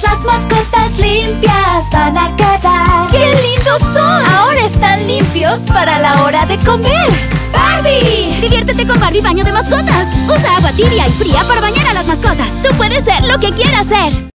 Todas las mascotas limpias van a quedar. ¡Qué lindos son! Ahora están limpios para la hora de comer. ¡Barbie! Diviértete con Barbie Baño de Mascotas. Usa agua tibia y fría para bañar a las mascotas. Tú puedes ser lo que quieras ser.